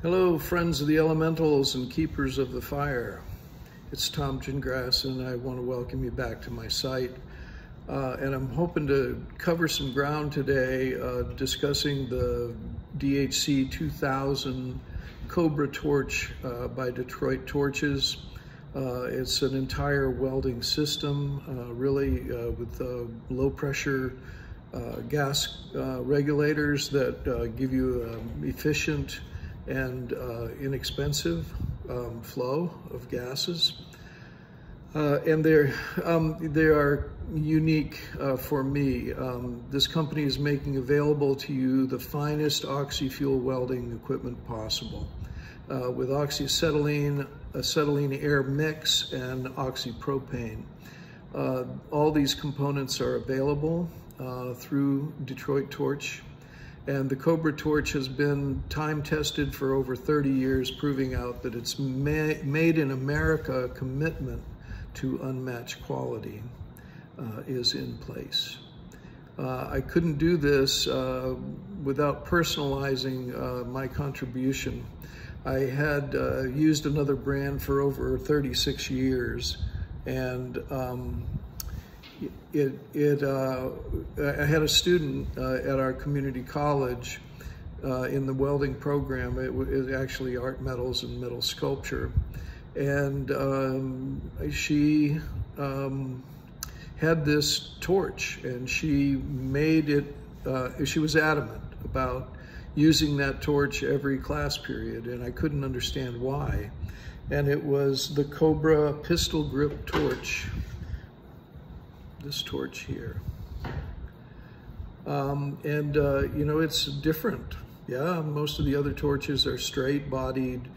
Hello, friends of the elementals and keepers of the fire. It's Tom Gingras, and I want to welcome you back to my site. Uh, and I'm hoping to cover some ground today uh, discussing the DHC 2000 Cobra torch uh, by Detroit Torches. Uh, it's an entire welding system, uh, really uh, with low pressure gas regulators that give you um, efficient and uh, inexpensive um, flow of gases. Uh, and they're, um, they are unique uh, for me. Um, this company is making available to you the finest oxy-fuel welding equipment possible uh, with oxyacetylene, acetylene air mix, and oxypropane. Uh, all these components are available uh, through Detroit Torch and the Cobra torch has been time tested for over 30 years, proving out that it's ma made in America a commitment to unmatched quality uh, is in place. Uh, I couldn't do this uh, without personalizing uh, my contribution. I had uh, used another brand for over 36 years and um, it, it uh, I had a student uh, at our community college uh, in the welding program. It was actually art metals and metal sculpture. And um, she um, had this torch and she made it, uh, she was adamant about using that torch every class period and I couldn't understand why. And it was the Cobra pistol grip torch this torch here. Um, and, uh, you know, it's different. Yeah, most of the other torches are straight bodied.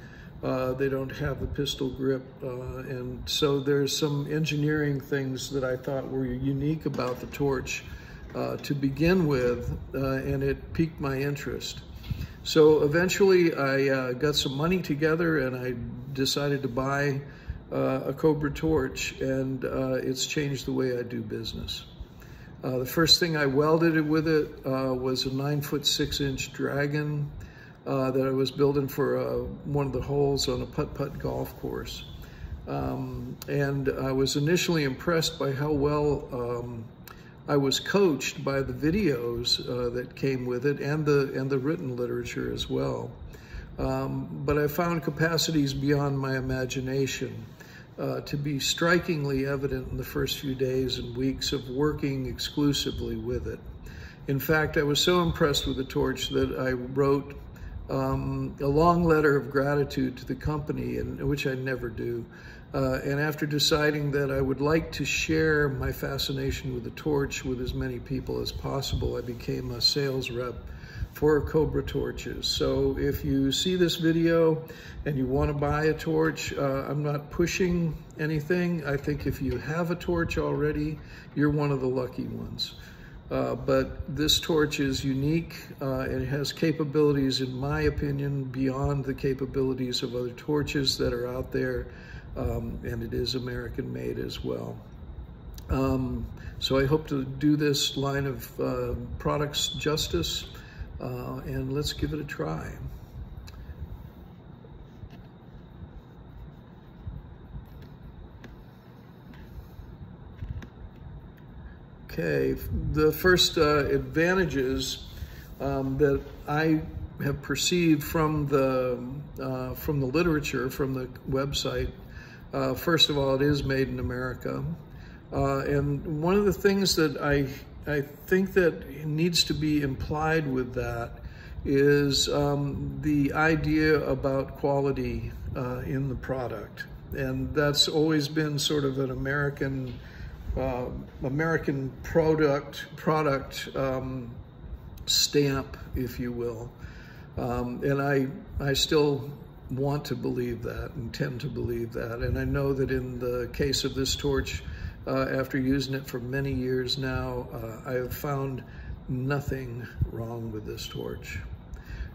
Uh, they don't have the pistol grip. Uh, and so there's some engineering things that I thought were unique about the torch uh, to begin with, uh, and it piqued my interest. So eventually I uh, got some money together and I decided to buy uh, a Cobra torch, and uh, it's changed the way I do business. Uh, the first thing I welded with it uh, was a nine foot six inch dragon uh, that I was building for uh, one of the holes on a putt-putt golf course. Um, and I was initially impressed by how well um, I was coached by the videos that came with it and the, and the written literature as well. Um, but I found capacities beyond my imagination uh, to be strikingly evident in the first few days and weeks of working exclusively with it. In fact, I was so impressed with the torch that I wrote um, a long letter of gratitude to the company, and, which I never do. Uh, and after deciding that I would like to share my fascination with the torch with as many people as possible, I became a sales rep for Cobra torches. So if you see this video and you want to buy a torch, uh, I'm not pushing anything. I think if you have a torch already, you're one of the lucky ones. Uh, but this torch is unique. Uh, it has capabilities, in my opinion, beyond the capabilities of other torches that are out there. Um, and it is American made as well. Um, so I hope to do this line of uh, products justice uh, and let's give it a try. Okay, the first uh, advantages um, that I have perceived from the uh, from the literature, from the website. Uh, first of all, it is made in America, uh, and one of the things that I I think that needs to be implied with that is um, the idea about quality uh, in the product. And that's always been sort of an American uh, American product product um, stamp, if you will. Um, and I, I still want to believe that and tend to believe that. And I know that in the case of this torch, uh, after using it for many years now, uh, I have found nothing wrong with this torch.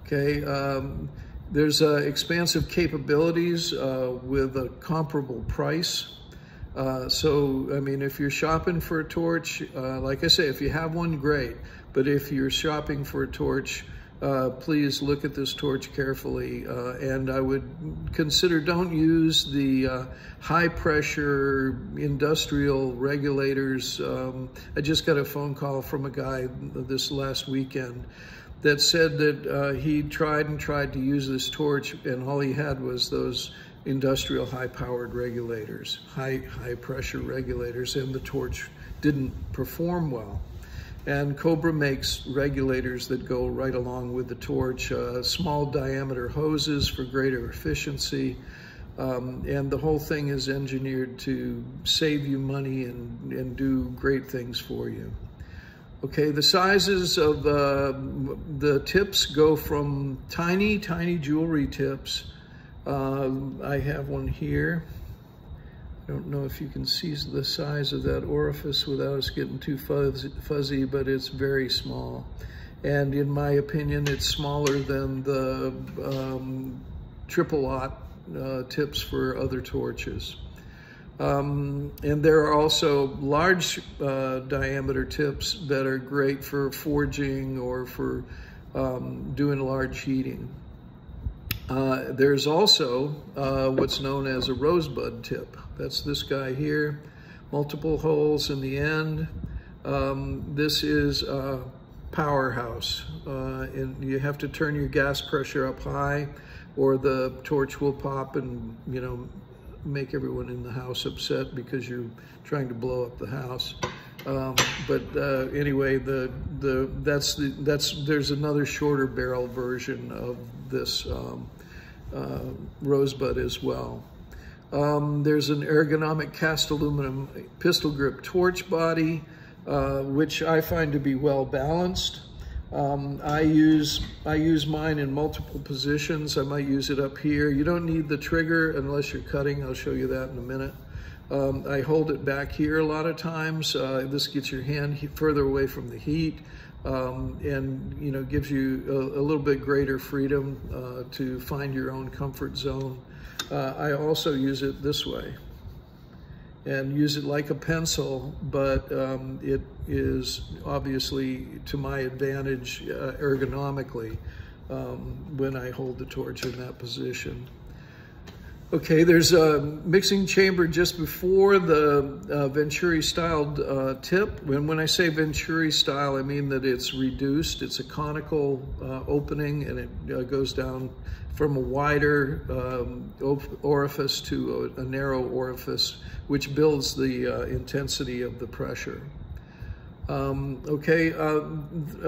Okay, um, there's uh, expansive capabilities uh, with a comparable price. Uh, so, I mean, if you're shopping for a torch, uh, like I say, if you have one, great. But if you're shopping for a torch uh, please look at this torch carefully. Uh, and I would consider don't use the uh, high pressure industrial regulators. Um, I just got a phone call from a guy this last weekend that said that uh, he tried and tried to use this torch and all he had was those industrial high powered regulators, high, high pressure regulators, and the torch didn't perform well. And Cobra makes regulators that go right along with the torch, uh, small diameter hoses for greater efficiency. Um, and the whole thing is engineered to save you money and, and do great things for you. Okay, the sizes of uh, the tips go from tiny, tiny jewelry tips. Uh, I have one here. I don't know if you can see the size of that orifice without us getting too fuzzy, but it's very small. And in my opinion, it's smaller than the um, triple aught uh, tips for other torches. Um, and there are also large uh, diameter tips that are great for forging or for um, doing large heating. Uh, there's also uh, what's known as a rosebud tip. That's this guy here, multiple holes in the end. Um, this is a powerhouse. Uh, and you have to turn your gas pressure up high or the torch will pop and, you know, make everyone in the house upset because you're trying to blow up the house. Um, but uh, anyway, the the that's the that's there's another shorter barrel version of this um, uh, rosebud as well. Um, there's an ergonomic cast aluminum pistol grip torch body, uh, which I find to be well balanced. Um, I use I use mine in multiple positions. I might use it up here. You don't need the trigger unless you're cutting. I'll show you that in a minute. Um, I hold it back here a lot of times. Uh, this gets your hand further away from the heat um, and you know gives you a, a little bit greater freedom uh, to find your own comfort zone. Uh, I also use it this way and use it like a pencil, but um, it is obviously to my advantage uh, ergonomically um, when I hold the torch in that position. Okay, there's a mixing chamber just before the uh, Venturi styled uh, tip. When, when I say Venturi style, I mean that it's reduced. It's a conical uh, opening and it uh, goes down from a wider um, orifice to a, a, narrow orifice, which builds the uh, intensity of the pressure. Um, okay, uh,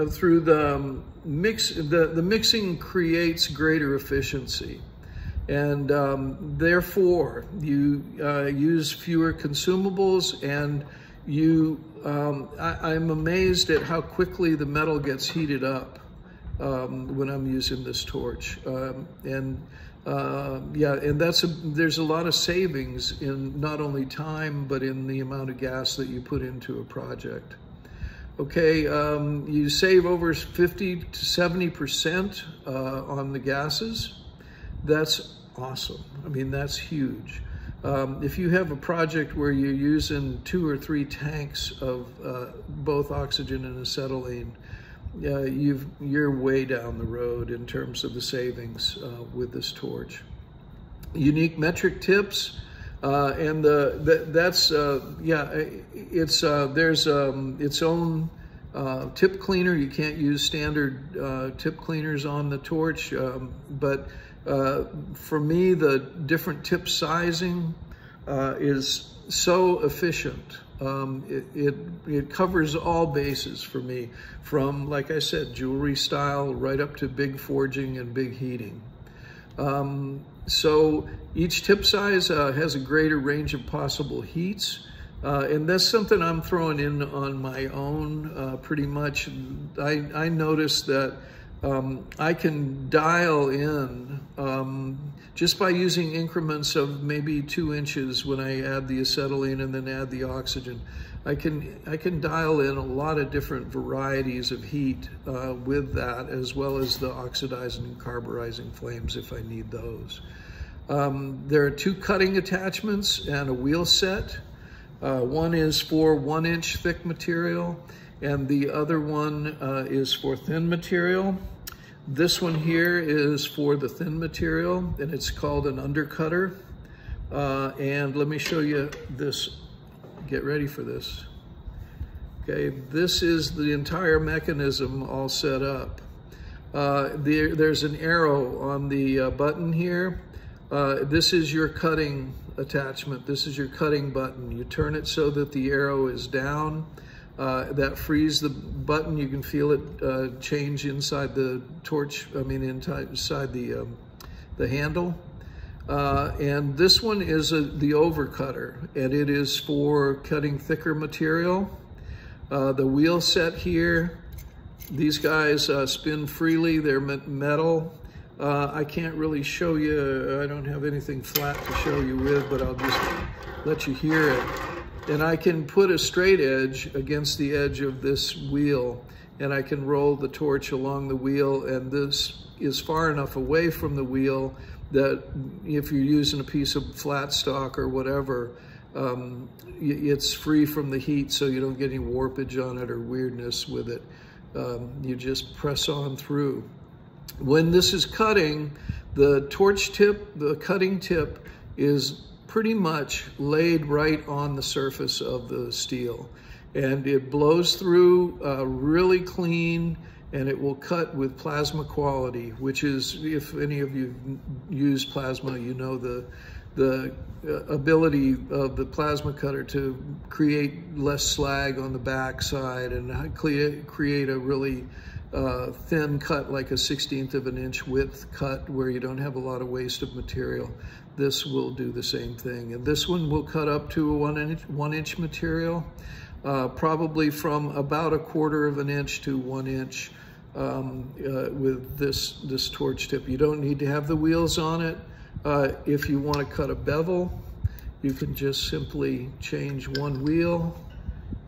through the um, mix, the, the mixing creates greater efficiency. And um, therefore, you uh, use fewer consumables and you, um, I, am amazed at how quickly the metal gets heated up um, when I'm using this torch. Um, and uh, yeah, and that's a, there's a lot of savings in not only time, but in the amount of gas that you put into a project. Okay, um, you save over 50 to 70% uh, on the gases. That's awesome. I mean, that's huge. Um, if you have a project where you're using two or three tanks of uh, both oxygen and acetylene, uh, you are way down the road in terms of the savings uh, with this torch. Unique metric tips, uh, and the, the that's uh, yeah, it's uh, there's um, its own tip cleaner. You can't use standard tip cleaners on the torch, um, but uh, for me, the different tip sizing uh, is so efficient. Um, it, it, it, covers all bases for me, from, like I said, jewelry style right up to big forging and big heating. Um, so each tip size uh, has a greater range of possible heats. Uh, and that's something I'm throwing in on my own uh, pretty much. I, I noticed that um, I can dial in um, just by using increments of maybe two inches when I add the acetylene and then add the oxygen. I can, I can dial in a lot of different varieties of heat uh, with that as well as the oxidizing and carburizing flames if I need those. Um, there are two cutting attachments and a wheel set. Uh, one is for one inch thick material and the other one uh, is for thin material. This one here is for the thin material and it's called an undercutter. Uh, and let me show you this, get ready for this. Okay, this is the entire mechanism all set up. Uh, there, there's an arrow on the uh, button here. Uh, this is your cutting attachment. This is your cutting button. You turn it so that the arrow is down. Uh, that frees the button. You can feel it uh, change inside the torch, I mean inside the, um, the handle. Uh, and this one is a, the overcutter, and it is for cutting thicker material. Uh, the wheel set here, these guys uh, spin freely. They're metal. Uh, I can't really show you, I don't have anything flat to show you with, but I'll just let you hear it. And I can put a straight edge against the edge of this wheel and I can roll the torch along the wheel and this is far enough away from the wheel that if you're using a piece of flat stock or whatever, um, it's free from the heat so you don't get any warpage on it or weirdness with it. Um, you just press on through. When this is cutting, the torch tip, the cutting tip is pretty much laid right on the surface of the steel. And it blows through uh, really clean and it will cut with plasma quality, which is, if any of you use plasma, you know the, the uh, ability of the plasma cutter to create less slag on the back side and create, create a really thin cut, like a 16th of an inch width cut where you don't have a lot of waste of material. This will do the same thing. And this one will cut up to a one inch, one inch material, uh, probably from about a quarter of an inch to one inch um, uh, with this, this torch tip. You don't need to have the wheels on it. Uh, if you want to cut a bevel, you can just simply change one wheel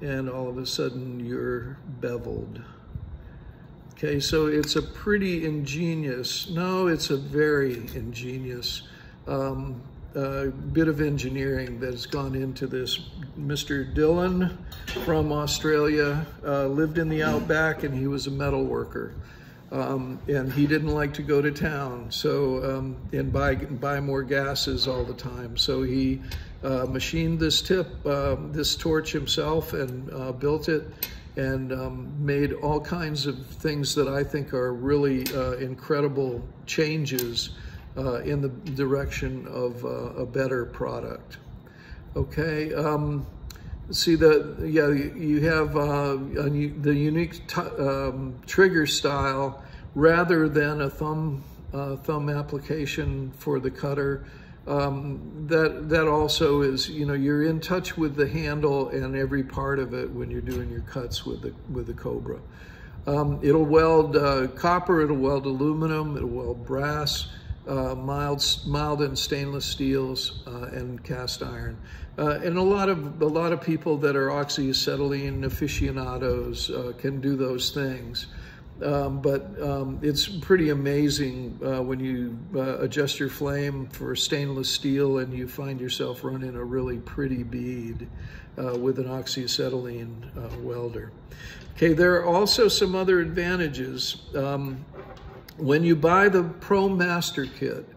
and all of a sudden you're beveled. Okay, so it's a pretty ingenious, no, it's a very ingenious um, uh, bit of engineering that's gone into this. Mr. Dillon from Australia uh, lived in the outback and he was a metal worker. Um, and he didn't like to go to town so um, and buy buy more gases all the time. So he uh, machined this tip, uh, this torch himself, and uh, built it, and um, made all kinds of things that I think are really uh, incredible changes uh, in the direction of uh, a better product. Okay. Um, see the yeah you have uh, the unique um, trigger style rather than a thumb uh, thumb application for the cutter. Um, that that also is you know you're in touch with the handle and every part of it when you're doing your cuts with the with the Cobra. Um, it'll weld uh, copper, it'll weld aluminum, it'll weld brass uh, mild, mild and stainless steels uh, and cast iron. Uh, and a lot of a lot of people that are oxyacetylene aficionados uh, can do those things. Um, but um, it's pretty amazing uh, when you uh, adjust your flame for stainless steel and you find yourself running a really pretty bead with an oxyacetylene welder. Okay, there are also some other advantages. Um, when you buy the Pro Master Kit,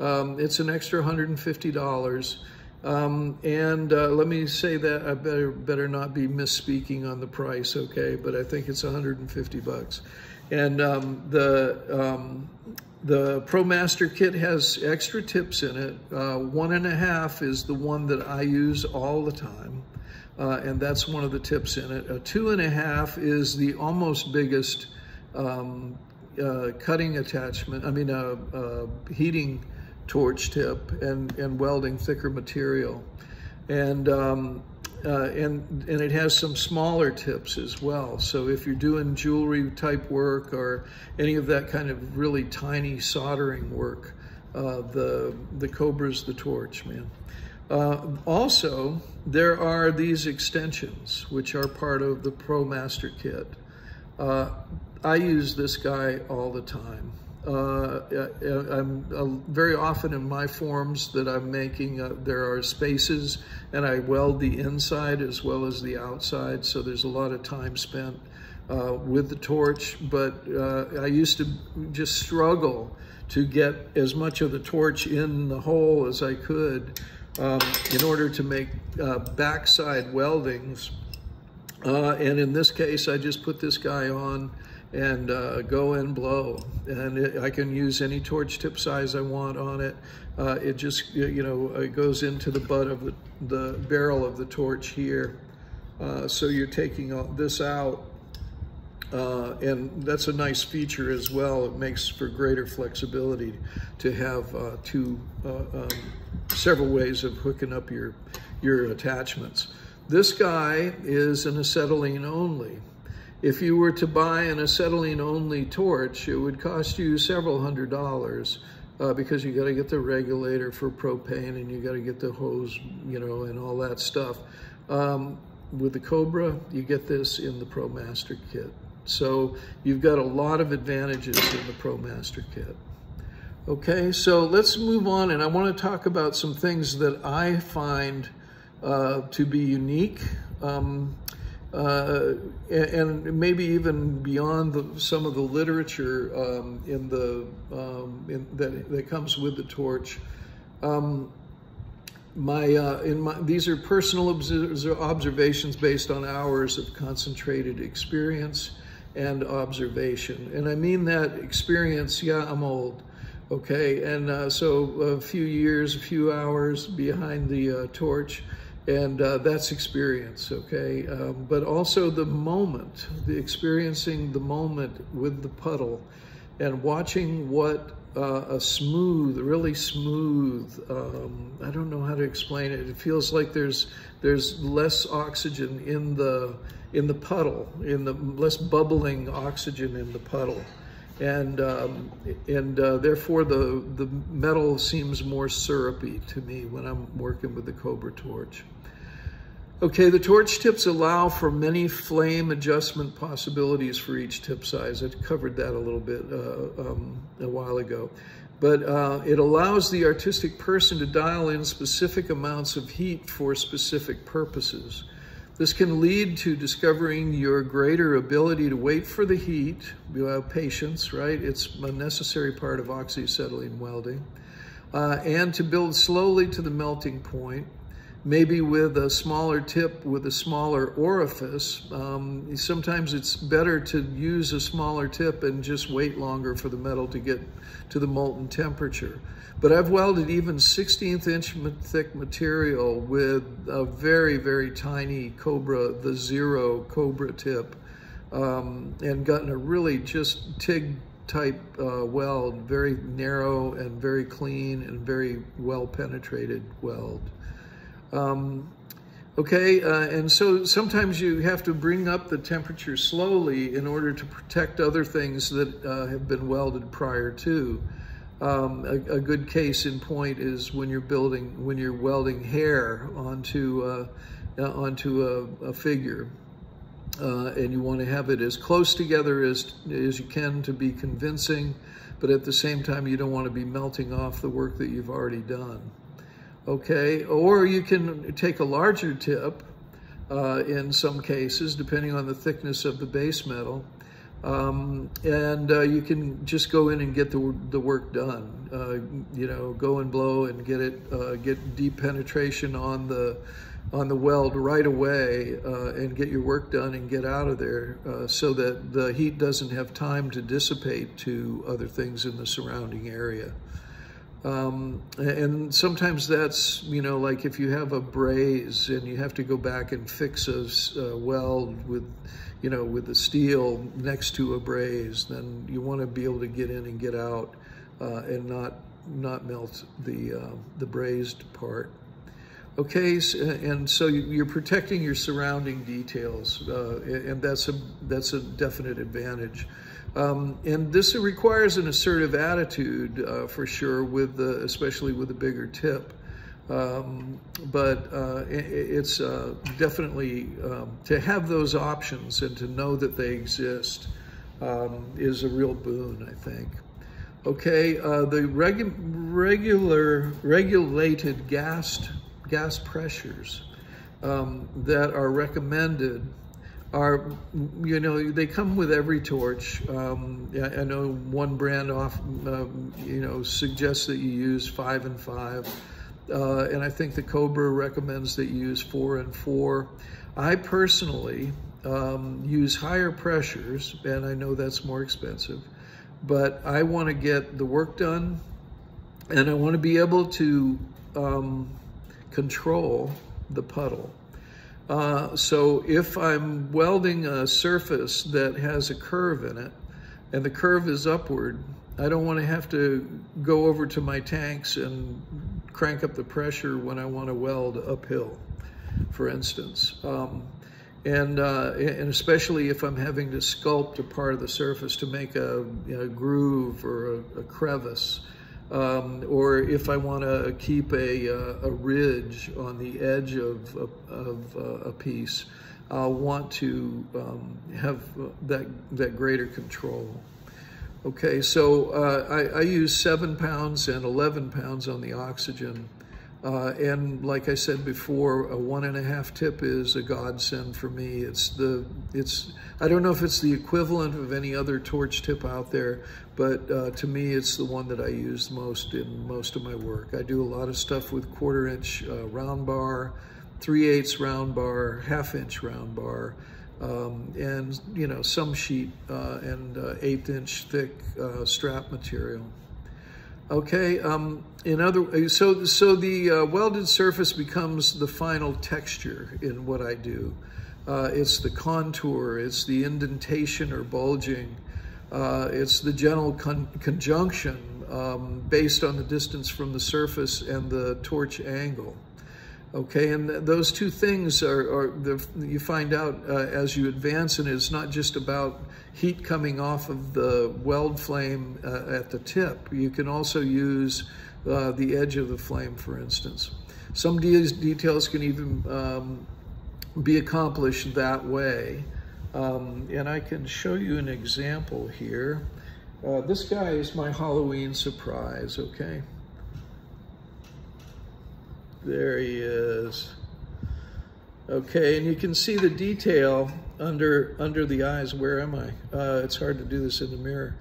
um, it's an extra $150. Um, and uh, let me say that I better better not be misspeaking on the price, okay? But I think it's 150 bucks. And um, the um, the Pro Master Kit has extra tips in it. Uh, one and a half is the one that I use all the time, uh, and that's one of the tips in it. A two and a half is the almost biggest um, uh, cutting attachment, I mean a, a, heating torch tip and, and welding thicker material. And, um, uh, and, and it has some smaller tips as well. So if you're doing jewelry type work or any of that kind of really tiny soldering work, uh, the, the Cobra's the torch, man. Uh, also, there are these extensions, which are part of the Pro Master Kit. Uh, I use this guy all the time. Uh, I'm uh, very often in my forms that I'm making, uh, there are spaces and I weld the inside as well as the outside. So there's a lot of time spent uh, with the torch, but uh, I used to just struggle to get as much of the torch in the hole as I could um, in order to make uh, backside weldings. And in this case, I just put this guy on and uh, go and blow. And it, I can use any torch tip size I want on it. Uh, it just, you know, it goes into the butt of the, the barrel of the torch here. Uh, so you're taking this out uh, and that's a nice feature as well. It makes for greater flexibility to have uh, two, uh, um, several ways of hooking up your, your attachments. This guy is an acetylene only. If you were to buy an acetylene only torch, it would cost you several hundred dollars uh, because you got to get the regulator for propane and you got to get the hose, you know, and all that stuff. Um, with the Cobra, you get this in the ProMaster kit. So you've got a lot of advantages in the ProMaster kit. Okay, so let's move on and I want to talk about some things that I find uh, to be unique um, uh, and, maybe even beyond the, some of the literature um, in the um, in, that, that comes with the torch. Um, my, uh, in my, these are personal observations based on hours of concentrated experience and observation. And I mean that experience, yeah, I'm old, okay? And uh, so a few years, a few hours behind the uh, torch, and uh, that's experience, okay? Um, but also the moment, the experiencing the moment with the puddle and watching what uh, a smooth, really smooth, um, I don't know how to explain it. It feels like there's, there's less oxygen in the, in the puddle, in the less bubbling oxygen in the puddle. And, um, and uh, therefore the, the metal seems more syrupy to me when I'm working with the Cobra torch. Okay, the torch tips allow for many flame adjustment possibilities for each tip size. I covered that a little bit uh, um, a while ago. But uh, it allows the artistic person to dial in specific amounts of heat for specific purposes. This can lead to discovering your greater ability to wait for the heat, have patience, right? It's a necessary part of oxyacetylene welding. Uh, and to build slowly to the melting point, maybe with a smaller tip with a smaller orifice. Um, sometimes it's better to use a smaller tip and just wait longer for the metal to get to the molten temperature. But I've welded even 16th inch thick material with a very, very tiny Cobra, the Zero Cobra tip, um, and gotten a really just TIG type uh, weld, very narrow and very clean and very well penetrated weld. Um, okay, uh, and so sometimes you have to bring up the temperature slowly in order to protect other things that uh, have been welded prior to. Um, a, a, good case in point is when you're building, when you're welding hair onto, uh, uh onto a, a figure. Uh, and you want to have it as close together as, as you can to be convincing, but at the same time, you don't want to be melting off the work that you've already done okay? Or you can take a larger tip uh, in some cases, depending on the thickness of the base metal, um, and uh, you can just go in and get the, the work done. Uh, you know, go and blow and get it, uh, get deep penetration on the on the weld right away uh, and get your work done and get out of there uh, so that the heat doesn't have time to dissipate to other things in the surrounding area. Um, and sometimes that's, you know, like if you have a braze and you have to go back and fix a uh, weld with, you know, with the steel next to a braze, then you want to be able to get in and get out uh, and not not melt the uh, the brazed part. Okay, and so you're protecting your surrounding details, uh, and that's a that's a definite advantage. Um, and this requires an assertive attitude uh, for sure, with the, especially with a bigger tip. Um, but uh, it's uh, definitely um, to have those options and to know that they exist um, is a real boon, I think. Okay, uh, the regu regular regulated gas gas pressures um, that are recommended are, you know, they come with every torch. Um, I know one brand off, um, you know, suggests that you use five and five. Uh, and I think the Cobra recommends that you use four and four. I personally um, use higher pressures, and I know that's more expensive, but I want to get the work done, and I want to be able to um, control the puddle. Uh, so if I'm welding a surface that has a curve in it, and the curve is upward, I don't want to have to go over to my tanks and crank up the pressure when I want to weld uphill, for instance. Um, and, uh, and especially if I'm having to sculpt a part of the surface to make a, you know, groove or a, a crevice, um, or if I want to keep a, uh, a ridge on the edge of, of, of uh, a piece, I'll want to um, have that, that greater control. Okay, so uh, I, I, use seven pounds and 11 pounds on the oxygen. Uh, and like I said before, a one and a half tip is a godsend for me. It's the, it's, I don't know if it's the equivalent of any other torch tip out there, but uh, to me, it's the one that I use most in most of my work. I do a lot of stuff with quarter inch uh, round bar, 3 eighths round bar, half inch round bar, um, and you know some sheet uh, and uh, eighth inch thick uh, strap material. Okay, um, in other, so, so the uh, welded surface becomes the final texture in what I do. Uh, it's the contour, it's the indentation or bulging, uh, it's the general con conjunction um, based on the distance from the surface and the torch angle. Okay, and th those two things are, are the, you find out uh, as you advance, and it's not just about heat coming off of the weld flame uh, at the tip. You can also use uh, the edge of the flame, for instance. Some de details can even um, be accomplished that way. Um, and I can show you an example here. Uh, this guy is my Halloween surprise, okay? There he is. Okay, and you can see the detail under under the eyes. Where am I? Uh, it's hard to do this in the mirror.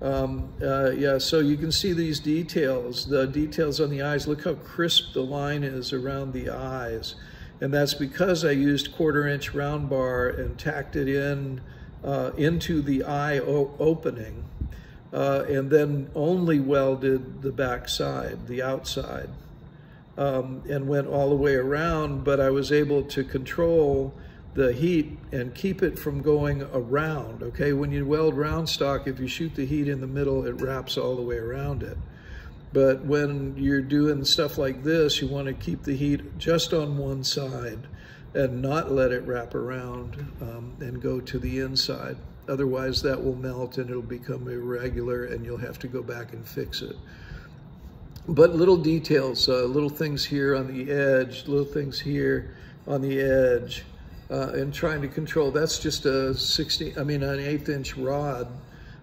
Um, uh, yeah, so you can see these details, the details on the eyes. Look how crisp the line is around the eyes. And that's because I used quarter inch round bar and tacked it in uh, into the eye opening uh, and then only welded the back side, the outside, um, and went all the way around, but I was able to control the heat and keep it from going around, okay? When you weld round stock, if you shoot the heat in the middle, it wraps all the way around it. But when you're doing stuff like this, you want to keep the heat just on one side and not let it wrap around um, and go to the inside. Otherwise, that will melt and it'll become irregular and you'll have to go back and fix it. But little details, uh, little things here on the edge, little things here on the edge, uh, and trying to control. That's just a 60, I mean, an eighth inch rod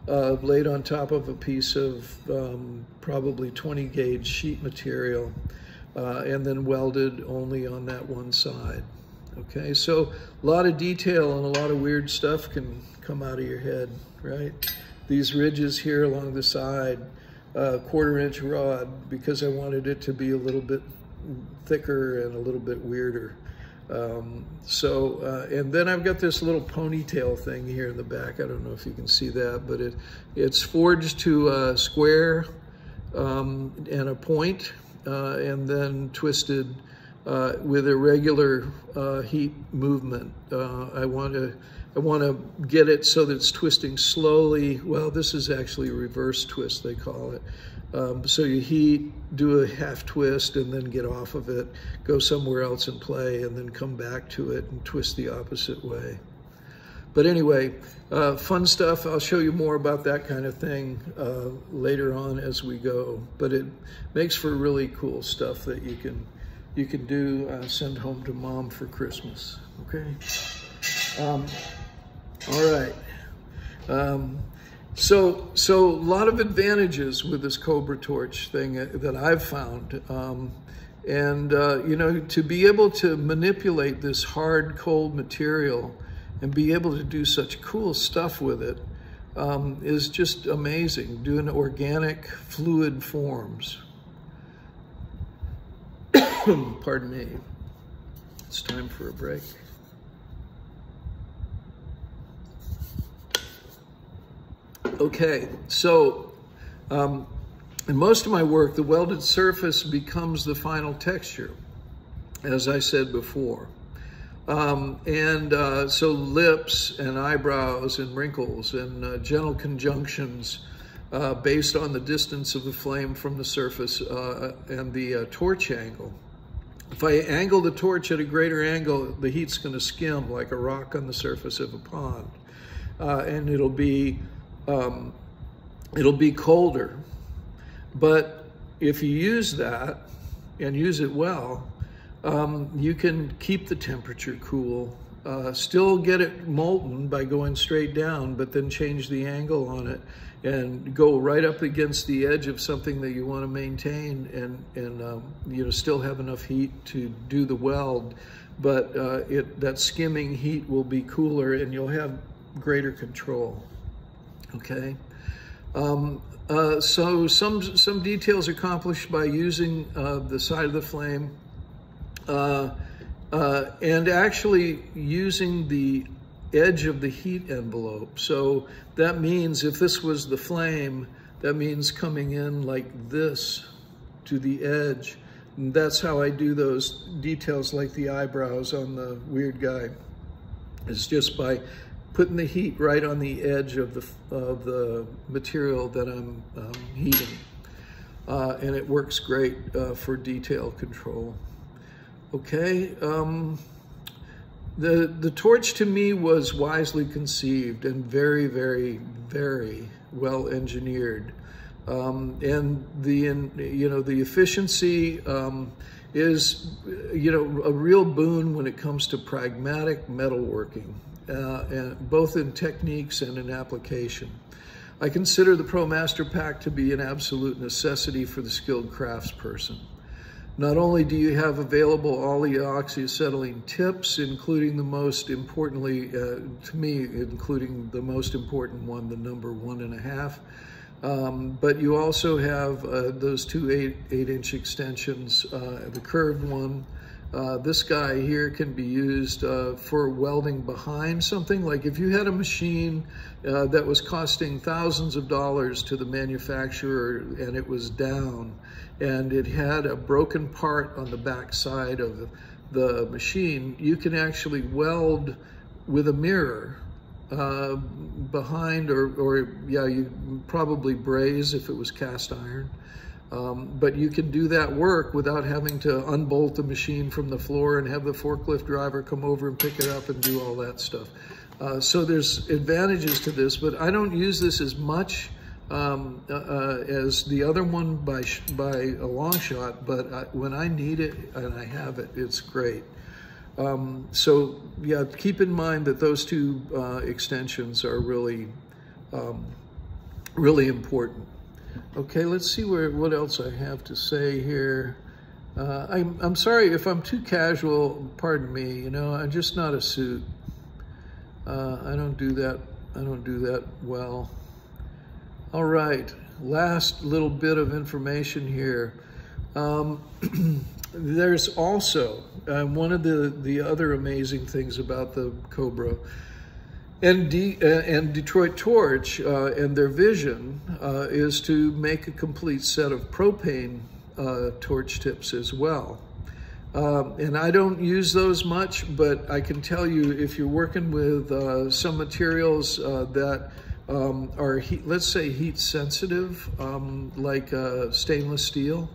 uh, laid on top of a piece of um, probably 20 gauge sheet material uh, and then welded only on that one side. Okay, so a lot of detail and a lot of weird stuff can come out of your head, right? These ridges here along the side, uh, quarter inch rod because I wanted it to be a little bit thicker and a little bit weirder. Um, so, uh, and then I've got this little ponytail thing here in the back. I don't know if you can see that, but it it's forged to a square um, and a point, uh, and then twisted uh, with irregular uh, heat movement. Uh, I want to I want to get it so that it's twisting slowly. Well, this is actually a reverse twist, they call it. Um, so you heat, do a half twist, and then get off of it, go somewhere else and play, and then come back to it and twist the opposite way. But anyway, uh, fun stuff. I'll show you more about that kind of thing uh, later on as we go. But it makes for really cool stuff that you can you can do uh, send home to mom for Christmas. Okay. Um, all right. Um, so, so a lot of advantages with this Cobra torch thing uh, that I've found. Um, and, uh, you know, to be able to manipulate this hard, cold material and be able to do such cool stuff with it um, is just amazing, doing organic fluid forms. Pardon me. It's time for a break. Okay, so um, in most of my work, the welded surface becomes the final texture, as I said before. Um, and uh, so lips and eyebrows and wrinkles and uh, gentle conjunctions uh, based on the distance of the flame from the surface uh, and the uh, torch angle. If I angle the torch at a greater angle, the heat's going to skim like a rock on the surface of a pond. Uh, and it'll be, um, it'll be colder. But if you use that and use it well, um, you can keep the temperature cool, uh, still get it molten by going straight down, but then change the angle on it and go right up against the edge of something that you want to maintain and, and um, you know, still have enough heat to do the weld, but uh, it, that skimming heat will be cooler and you'll have greater control, okay? Um, uh, so some, some details accomplished by using uh, the side of the flame uh, uh, and actually using the edge of the heat envelope. So that means if this was the flame, that means coming in like this to the edge. And that's how I do those details like the eyebrows on the weird guy. It's just by putting the heat right on the edge of the, of the material that I'm um, heating. Uh, and it works great uh, for detail control. Okay, um, the, the torch to me was wisely conceived and very, very, very well engineered. Um, and the, you know, the efficiency um, is, you know, a real boon when it comes to pragmatic metalworking, uh, and both in techniques and in application. I consider the ProMaster Pack to be an absolute necessity for the skilled craftsperson. Not only do you have available all the oxyacetylene tips, including the most importantly, uh, to me, including the most important one, the number one and a half, um, but you also have uh, those two eight, eight inch extensions, uh, the curved one, uh, this guy here can be used uh, for welding behind something. Like if you had a machine uh, that was costing thousands of dollars to the manufacturer and it was down and it had a broken part on the back side of the machine, you can actually weld with a mirror uh, behind or, or yeah, you probably braze if it was cast iron. Um, but you can do that work without having to unbolt the machine from the floor and have the forklift driver come over and pick it up and do all that stuff. Uh, so there's advantages to this, but I don't use this as much um, uh, uh as the other one by, by a long shot, but I, when I need it and I have it, it's great. Um, so yeah, keep in mind that those two uh, extensions are really, um, really important. Okay, let's see where what else I have to say here. Uh, I'm, I'm sorry if I'm too casual, pardon me, you know, I'm just not a suit. Uh, I don't do that, I don't do that well. All right, last little bit of information here. Um, there's also, uh, one of the, the other amazing things about the Cobra and, uh, and Detroit Torch uh, and their vision uh, is to make a complete set of propane uh, torch tips as well. Um, and I don't use those much, but I can tell you if you're working with uh, some materials that um, are, heat, let's say, heat sensitive, um, like stainless steel,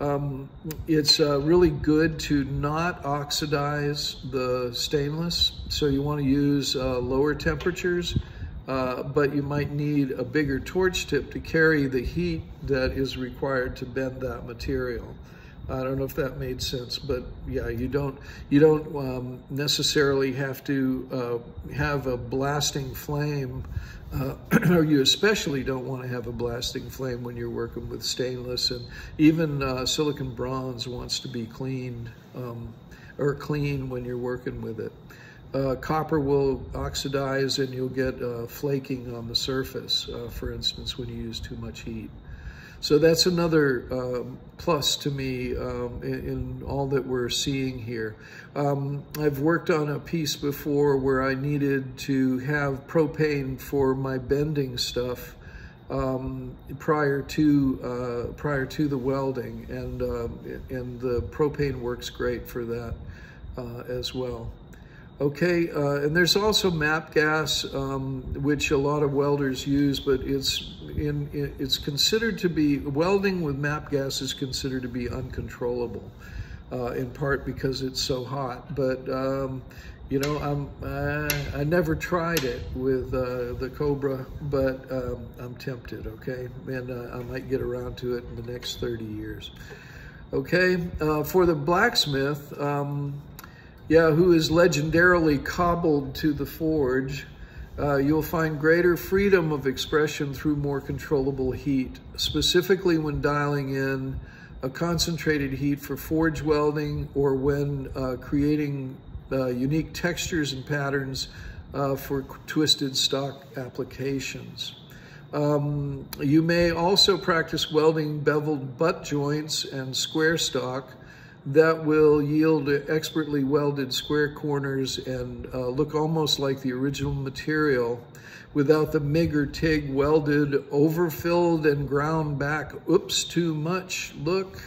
um, it's uh, really good to not oxidize the stainless. So you want to use uh, lower temperatures, uh, but you might need a bigger torch tip to carry the heat that is required to bend that material. I don't know if that made sense, but yeah, you don't you don't um, necessarily have to uh, have a blasting flame, uh, or you especially don't want to have a blasting flame when you're working with stainless, and even uh, silicon bronze wants to be cleaned um, or clean when you're working with it. uh, copper will oxidize and you'll get uh, flaking on the surface, uh, for instance, when you use too much heat. So that's another um, plus to me um, in, in, all that we're seeing here. Um, I've worked on a piece before where I needed to have propane for my bending stuff um, prior to uh, prior to the welding, and uh, and the propane works great for that uh, as well. Okay, uh, and there's also MAPP gas, um, which a lot of welders use, but it's in, it's considered to be, welding with MAPP gas is considered to be uncontrollable, uh, in part because it's so hot. But, um, you know, I'm, uh, I never tried it with uh, the Cobra, but um, I'm tempted, okay? And uh, I might get around to it in the next 30 years. Okay, uh, for the blacksmith, um, yeah, who is legendarily cobbled to the forge, uh, you'll find greater freedom of expression through more controllable heat, specifically when dialing in a concentrated heat for forge welding or when uh, creating uh, unique textures and patterns uh, for twisted stock applications. Um, you may also practice welding beveled butt joints and square stock that will yield expertly welded square corners and uh, look almost like the original material without the MIG or TIG welded, overfilled and ground back, oops, too much look.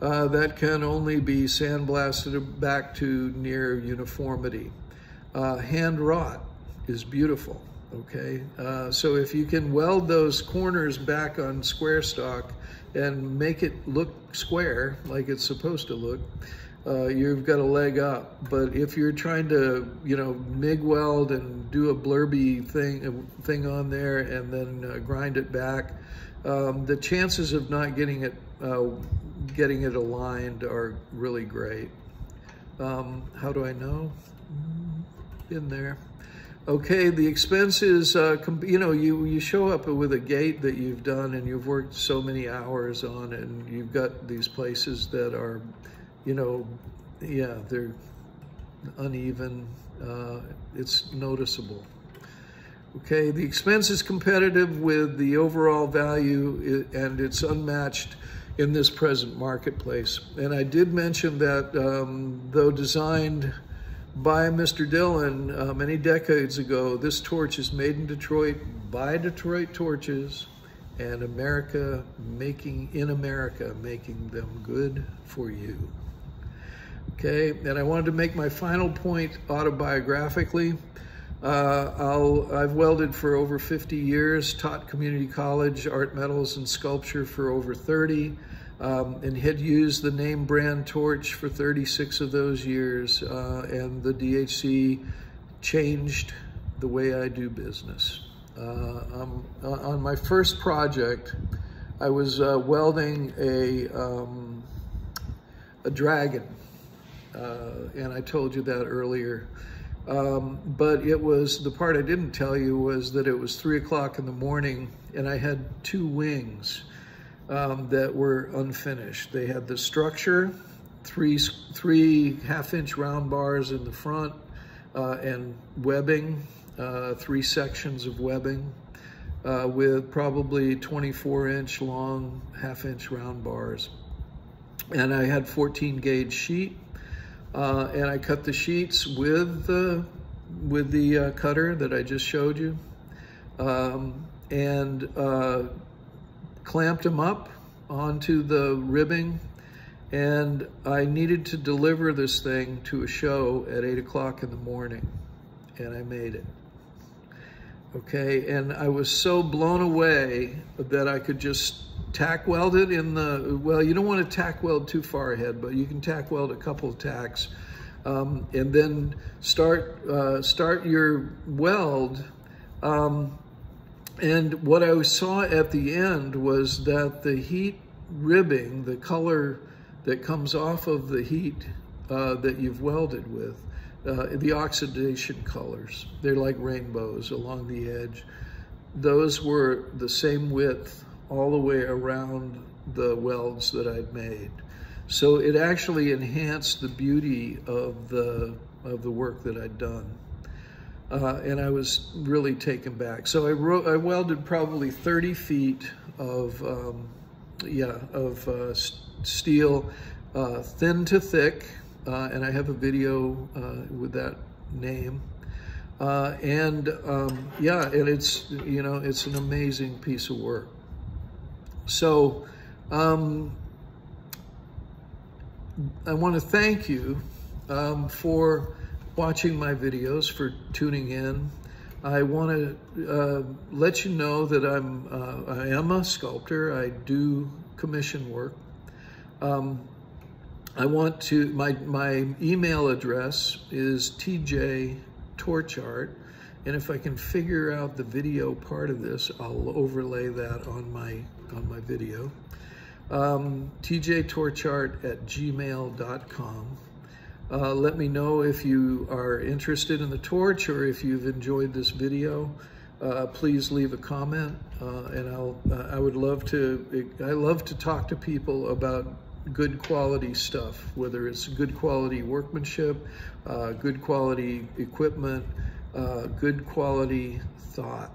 Uh, that can only be sandblasted back to near uniformity. Uh, hand wrought is beautiful, okay? Uh, so if you can weld those corners back on square stock, and make it look square like it's supposed to look, uh, you've got a leg up. But if you're trying to, you know, MIG weld and do a blurby thing thing on there and then uh, grind it back, um, the chances of not getting it uh, getting it aligned are really great. Um, how do I know? In there. Okay, the expenses, uh, you know, you, you show up with a gate that you've done and you've worked so many hours on and you've got these places that are, you know, yeah, they're uneven. Uh, it's noticeable. Okay, the expense is competitive with the overall value and it's unmatched in this present marketplace. And I did mention that um, though designed by Mr. Dillon uh, many decades ago. This torch is made in Detroit by Detroit Torches and America making, in America, making them good for you. Okay, and I wanted to make my final point autobiographically. Uh, I'll, I've welded for over 50 years, taught community college, art metals and sculpture for over 30 um, and had used the name brand torch for 36 of those years. Uh, and the DHC changed the way I do business. Uh, um, on my first project, I was uh, welding a, um, a dragon. Uh, and I told you that earlier. Um, but it was, the part I didn't tell you was that it was three o'clock in the morning and I had two wings um, that were unfinished. They had the structure, three, three half inch round bars in the front uh, and webbing, uh, three sections of webbing uh, with probably 24 inch long half inch round bars. And I had 14 gauge sheet uh, and I cut the sheets with the, with the uh, cutter that I just showed you. Um, and uh, clamped them up onto the ribbing and I needed to deliver this thing to a show at eight o'clock in the morning and I made it. Okay, and I was so blown away that I could just tack weld it in the, well, you don't want to tack weld too far ahead, but you can tack weld a couple of tacks um, and then start, uh, start your weld um, and what I saw at the end was that the heat ribbing, the color that comes off of the heat uh, that you've welded with, uh, the oxidation colors, they're like rainbows along the edge. Those were the same width all the way around the welds that I'd made. So it actually enhanced the beauty of the of the work that I'd done. Uh, and I was really taken back. So I, wrote, I welded probably 30 feet of, um, yeah, of uh, steel, uh, thin to thick, uh, and I have a video uh, with that name. Uh, and um, yeah, and it's, you know, it's an amazing piece of work. So um, I want to thank you um, for watching my videos, for tuning in. I want to uh, let you know that I'm uh, I am a sculptor. I do commission work. Um, I want to my my email address is tj torchart, and if I can figure out the video part of this, I'll overlay that on my on my video. Um, tjtorchart at gmail.com. Uh, let me know if you are interested in the torch or if you've enjoyed this video. Uh, please leave a comment, uh, and I'll. Uh, I would love to. I love to talk to people about good quality stuff, whether it's good quality workmanship, uh, good quality equipment, uh, good quality thought,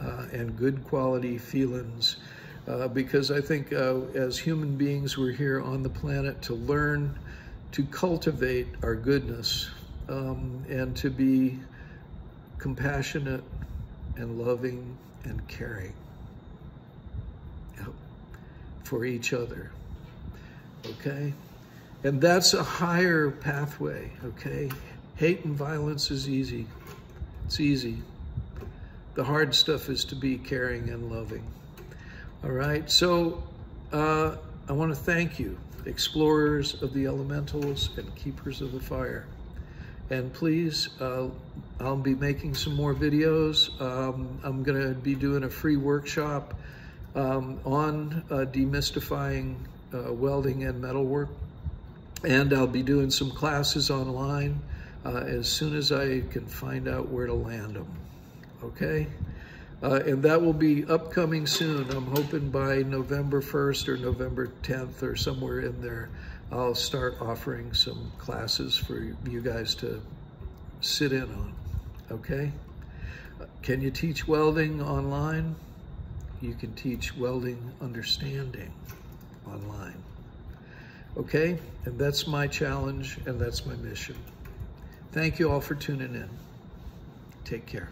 and good quality feelings. because I think as human beings, we're here on the planet to learn to cultivate our goodness um, and to be compassionate and loving and caring for each other. Okay? And that's a higher pathway, okay? Hate and violence is easy. It's easy. The hard stuff is to be caring and loving. All right? So uh, I want to thank you explorers of the elementals and keepers of the fire. And please, uh, I'll be making some more videos. Um, I'm going to be doing a free workshop um, on uh, demystifying uh, welding and metalwork. And I'll be doing some classes online uh, as soon as I can find out where to land them. Okay? Uh, and that will be upcoming soon. I'm hoping by November 1st or November 10th or somewhere in there, I'll start offering some classes for you guys to sit in on, okay? Can you teach welding online? You can teach welding understanding online, okay? And that's my challenge and that's my mission. Thank you all for tuning in. Take care.